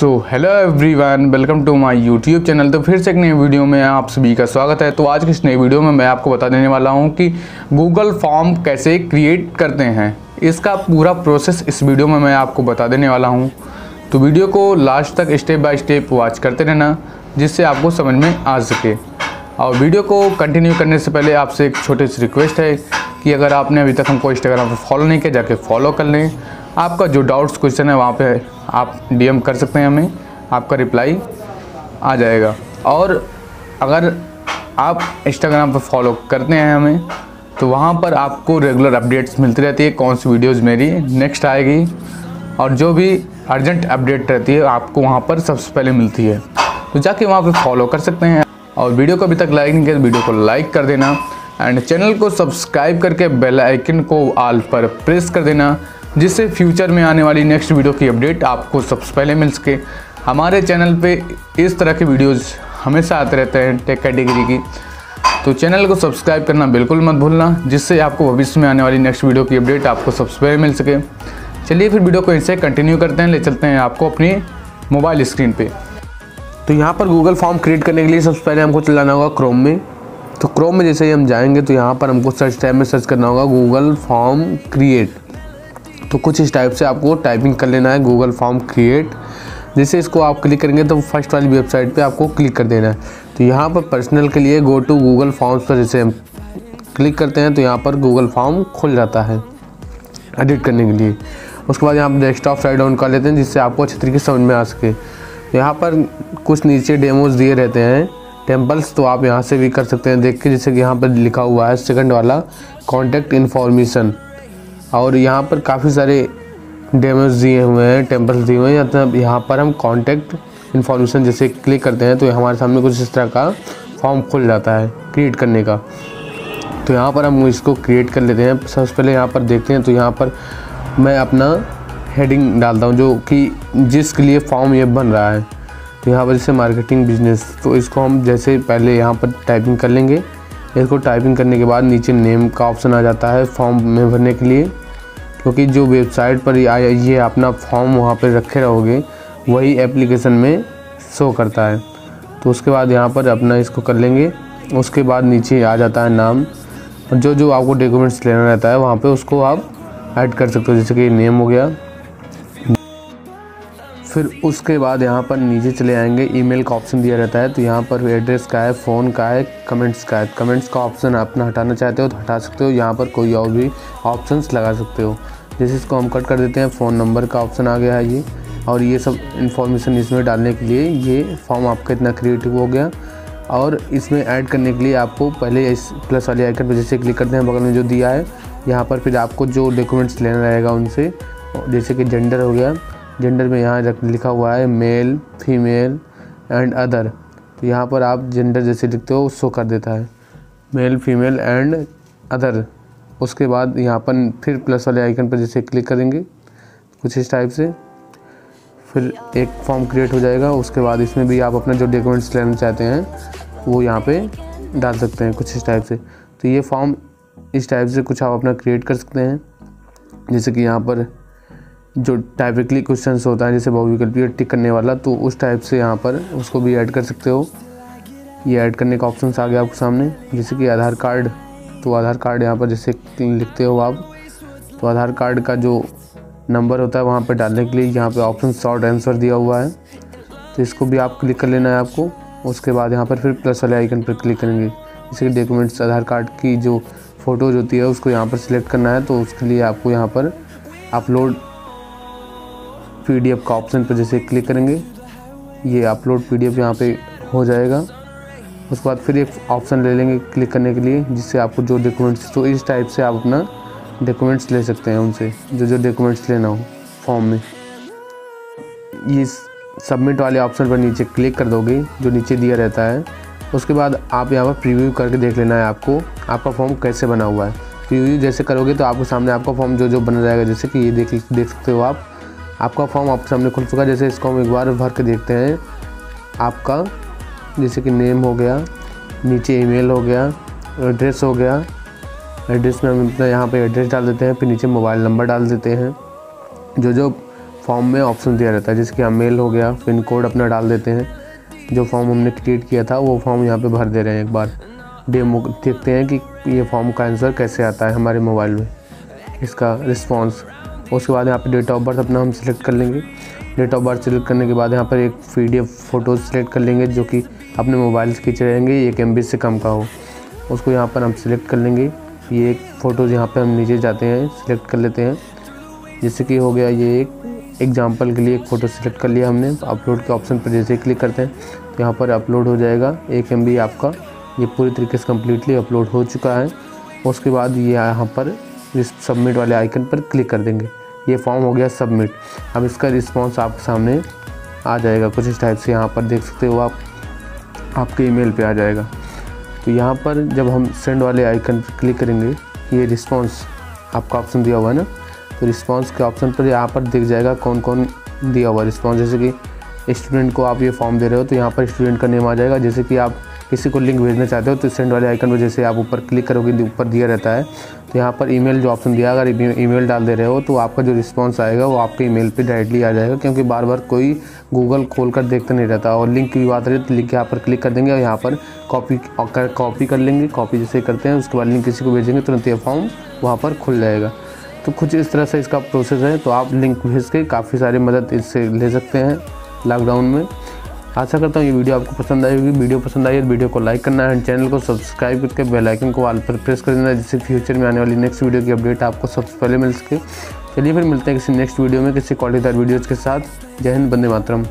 So hello everyone welcome to my YouTube channel तो फिर से एक नई वीडियो में आप सभी का स्वागत है। तो आज की इस नई वीडियो में मैं आपको बता देने वाला हूँ कि गूगल फॉर्म कैसे क्रिएट करते हैं। इसका पूरा प्रोसेस इस वीडियो में मैं आपको बता देने वाला हूँ। तो वीडियो को लास्ट तक स्टेप बाय स्टेप वॉच करते रहना, जिससे आपको समझ में आ सके। और वीडियो को कंटिन्यू करने से पहले आपसे एक छोटी सी रिक्वेस्ट है कि अगर आपने अभी तक हमको इंस्टाग्राम पर फॉलो नहीं किया, जाके फॉलो कर लें। आपका जो डाउट्स क्वेश्चन है, वहाँ पे आप डीएम कर सकते हैं हमें। आपका रिप्लाई आ जाएगा। और अगर आप इंस्टाग्राम पर फॉलो करते हैं हमें तो वहाँ पर आपको रेगुलर अपडेट्स मिलती रहती है, कौन सी वीडियोज़ मेरी नेक्स्ट आएगी। और जो भी अर्जेंट अपडेट रहती है, आपको वहाँ पर सबसे पहले मिलती है। तो जाके वहाँ पर फॉलो कर सकते हैं। और वीडियो को अभी तक लाइक नहीं किया तो वीडियो को लाइक कर देना। एंड चैनल को सब्सक्राइब करके बेल आइकन को आल पर प्रेस कर देना। जिससे फ्यूचर में आने वाली नेक्स्ट वीडियो की अपडेट आपको सबसे पहले मिल सके। हमारे चैनल पे इस तरह के वीडियोज़ हमेशा आते रहते हैं टेक कैटेगरी की। तो चैनल को सब्सक्राइब करना बिल्कुल मत भूलना, जिससे आपको भविष्य में आने वाली नेक्स्ट वीडियो की अपडेट आपको सबसे पहले मिल सके। चलिए फिर वीडियो को इनसे कंटिन्यू करते हैं, ले चलते हैं आपको अपनी मोबाइल स्क्रीन पर तो यहाँ पर गूगल फॉर्म क्रिएट करने के लिए सबसे पहले हमको चलाना होगा क्रोम में। तो क्रोम में जैसे ही हम जाएँगे तो यहाँ पर हमको सर्च टैब में सर्च करना होगा गूगल फॉर्म क्रिएट तो कुछ इस टाइप से आपको टाइपिंग कर लेना है गूगल फॉर्म क्रिएट जैसे इसको आप क्लिक करेंगे तो फ़र्स्ट वाली वेबसाइट पे आपको क्लिक कर देना है। तो यहाँ पर पर्सनल के लिए गो टू गूगल फॉर्म्स पर जैसे हम क्लिक करते हैं तो यहाँ पर गूगल फॉर्म खुल जाता है एडिट करने के लिए। उसके बाद यहाँ पर डेस्कटॉप साइड डाउन कर लेते हैं, जिससे आपको अच्छी तरीके से समझ में आ सके। यहाँ पर कुछ नीचे डेमोज दिए रहते हैं टेम्पल्स तो आप यहाँ से भी कर सकते हैं, देख के जैसे कि यहाँ पर लिखा हुआ है सेकंड वाला कॉन्टैक्ट इन्फॉर्मेशन और यहाँ पर काफ़ी सारे डेमोज दिए हुए हैं टेम्पल्स दिए हुए हैं। मतलब यहाँ पर हम कॉन्टैक्ट इन्फॉर्मेशन जैसे क्लिक करते हैं तो हमारे सामने कुछ इस तरह का फॉर्म खुल जाता है क्रिएट करने का। तो यहाँ पर हम इसको क्रिएट कर लेते हैं। सबसे पहले यहाँ पर देखते हैं तो यहाँ पर मैं अपना हेडिंग डालता हूँ, जो कि जिसके लिए फॉर्म ये बन रहा है। तो यहाँ पर जैसे मार्केटिंग बिज़नेस तो इसको हम जैसे पहले यहाँ पर टाइपिंग कर लेंगे। इसको टाइपिंग करने के बाद नीचे नेम का ऑप्शन आ जाता है फॉर्म में भरने के लिए। क्योंकि जो वेबसाइट पर ये अपना फॉर्म वहाँ पर रखे रहोगे, वही एप्लीकेशन में शो करता है। तो उसके बाद यहाँ पर अपना इसको कर लेंगे। उसके बाद नीचे आ जाता है नाम। जो जो आपको डॉक्यूमेंट्स लेना रहता है, वहाँ पे उसको आप ऐड कर सकते हो। जैसे कि नेम हो गया फिर उसके बाद यहाँ पर नीचे चले आएँगे। ईमेल का ऑप्शन दिया रहता है तो यहाँ पर एड्रेस का है फ़ोन का है कमेंट्स का है। कमेंट्स का ऑप्शन अपना हटाना चाहते हो तो हटा सकते हो। यहाँ पर कोई और भी ऑप्शंस लगा सकते हो। जैसे इसको हम कट कर देते हैं फ़ोन नंबर का ऑप्शन आ गया है ये। और ये सब इन्फॉर्मेशन इसमें डालने के लिए ये फॉर्म आपका इतना क्रिएटिव हो गया। और इसमें ऐड करने के लिए आपको पहले इस प्लस वाले आइकन पर जैसे क्लिक करते हैं, बगल में जो दिया है, यहाँ पर फिर आपको जो डॉक्यूमेंट्स लेना रहेगा उनसे, जैसे कि जेंडर हो गया जेंडर में यहाँ लिखा हुआ है मेल फीमेल एंड अदर तो यहाँ पर आप जेंडर जैसे लिखते हो उसको कर देता है। मेल फीमेल एंड अदर उसके बाद यहाँ पर फिर प्लस वाले आइकन पर जैसे क्लिक करेंगे, कुछ इस टाइप से। फिर एक फॉर्म क्रिएट हो जाएगा। उसके बाद इसमें भी आप अपना जो डॉक्यूमेंट्स लेना चाहते हैं, वो यहाँ पे डाल सकते हैं, कुछ इस टाइप से। तो ये फॉर्म इस टाइप से कुछ आप अपना क्रिएट कर सकते हैं। जैसे कि यहाँ पर जो टाइपिकली क्वेश्चन होता है, जैसे बहुविकल्पीय टिक करने वाला तो उस टाइप से यहाँ पर उसको भी ऐड कर सकते हो। ये ऐड करने का ऑप्शन आ गया आपके सामने, जैसे कि आधार कार्ड। तो आधार कार्ड यहाँ पर जैसे लिखते हो आप तो आधार कार्ड का जो नंबर होता है, वहाँ पर डालने के लिए यहाँ पर ऑप्शन शॉर्ट आंसर दिया हुआ है। तो इसको भी आप क्लिक कर लेना है आपको, उसके बाद यहाँ पर फिर प्लस वाले आइकन पर क्लिक करेंगे। जैसे कि डॉक्यूमेंट्स आधार कार्ड की जो फ़ोटोज़ होती है, उसको यहाँ पर सिलेक्ट करना है तो उसके लिए आपको यहाँ पर अपलोड पीडीएफ का ऑप्शन पर जैसे क्लिक करेंगे, ये अपलोड पीडीएफ यहाँ पे हो जाएगा। उसके बाद फिर एक ऑप्शन ले लेंगे क्लिक करने के लिए, जिससे आपको जो डॉक्यूमेंट्स तो इस टाइप से आप अपना डॉक्यूमेंट्स ले सकते हैं उनसे, जो जो डॉक्यूमेंट्स लेना हो फॉर्म में। ये सबमिट वाले ऑप्शन पर नीचे क्लिक कर दोगे, जो नीचे दिया रहता है। उसके बाद आप यहाँ पर प्रीव्यू करके देख लेना है आपको, आपका फॉर्म कैसे बना हुआ है। प्रीव्यू जैसे करोगे तो आपके सामने आपका फॉर्म जो जो बना जाएगा, जैसे कि ये देख देख सकते हो आप। आपका फॉर्म आपके सामने खुल चुका है। जैसे इसको हम एक बार भर के देखते हैं। आपका, जैसे कि नेम हो गया, नीचे ईमेल हो गया एड्रेस हो गया। एड्रेस में हम अपना यहाँ पे एड्रेस डाल देते हैं, फिर नीचे मोबाइल नंबर डाल देते हैं। जो जो फॉर्म में ऑप्शन दिया रहता है, जैसे कि मेल हो गया पिन कोड अपना डाल देते हैं। जो फॉर्म हमने क्रिएट किया था, वो फॉर्म यहाँ पे भर दे रहे हैं एक बार। डेमो देखते हैं कि ये फॉर्म का आंसर कैसे आता है हमारे मोबाइल में। इसका रिस्पॉन्स उसके बाद यहाँ पर डेट ऑफ़ बर्थ अपना हम सिलेक्ट कर लेंगे। डेट ऑफ़ बर्थ सिलेक्ट करने के बाद यहाँ पर एक पी डी फ़ोटो सेलेक्ट कर लेंगे, जो कि अपने मोबाइल से खींचे रहेंगे एक MB से कम का हो। उसको यहाँ पर हम सिलेक्ट कर लेंगे। ये एक फ़ोटोज़ यहाँ पर हम नीचे जाते हैं सिलेक्ट कर लेते हैं। जैसे कि हो गया ये एक एग्ज़ाम्पल के लिए एक फ़ोटो सिलेक्ट कर लिया हमने। अपलोड के ऑप्शन पर जैसे क्लिक करते हैं तो यहाँ पर अपलोड हो जाएगा। एक एम आपका ये पूरी तरीके से कम्प्लीटली अपलोड हो चुका है। उसके बाद ये यहाँ पर इस सबमिट वाले आइकन पर क्लिक कर देंगे। ये फॉर्म हो गया सबमिट अब इसका रिस्पॉन्स आपके सामने आ जाएगा। कुछ इस टाइप से यहाँ पर देख सकते हो आप, आपके ईमेल पे आ जाएगा। तो यहाँ पर जब हम सेंड वाले आइकन पर क्लिक करेंगे, ये रिस्पॉन्स आपका ऑप्शन दिया हुआ है ना? तो रिस्पॉन्स के ऑप्शन पर यहाँ पर दिख जाएगा कौन कौन दिया हुआ रिस्पॉन्स जैसे कि स्टूडेंट को आप ये फॉर्म दे रहे हो तो यहाँ पर स्टूडेंट का नेम आ जाएगा। जैसे कि आप किसी को लिंक भेजना चाहते हो तो सेंड वाले आइकन पर जैसे आप ऊपर क्लिक करोगे, ऊपर दिया रहता है। तो यहाँ पर ईमेल जो ऑप्शन दिया अगर ईमेल डाल दे रहे हो तो आपका जो रिस्पांस आएगा, वो आपके ईमेल पे डायरेक्टली आ जाएगा, क्योंकि बार बार कोई गूगल खोल कर देखते नहीं रहता। और लिंक की बात रही तो लिंक यहाँ पर क्लिक कर देंगे और यहाँ पर कॉपी कॉपी कर लेंगे कॉपी जैसे करते हैं, उसके बाद लिंक किसी को भेजेंगे, तुरंत ये फॉर्म वहाँ पर खुल जाएगा। तो कुछ इस तरह से इसका प्रोसेस है तो आप लिंक भेज के काफ़ी सारी मदद इससे ले सकते हैं लॉकडाउन में। आशा करता हूँ ये वीडियो आपको पसंद आई होगी। वीडियो पसंद आई है तो वीडियो को लाइक करना है चैनल को सब्सक्राइब करके बेल आइकन को ऑल पर प्रेस कर देना जिससे फ्यूचर में आने वाली नेक्स्ट वीडियो की अपडेट आपको सबसे पहले मिल सके। चलिए फिर मिलते हैं किसी नेक्स्ट वीडियो में किसी क्वालिटीदार वीडियोज़ के साथ। जय हिंद बंदे मातरम।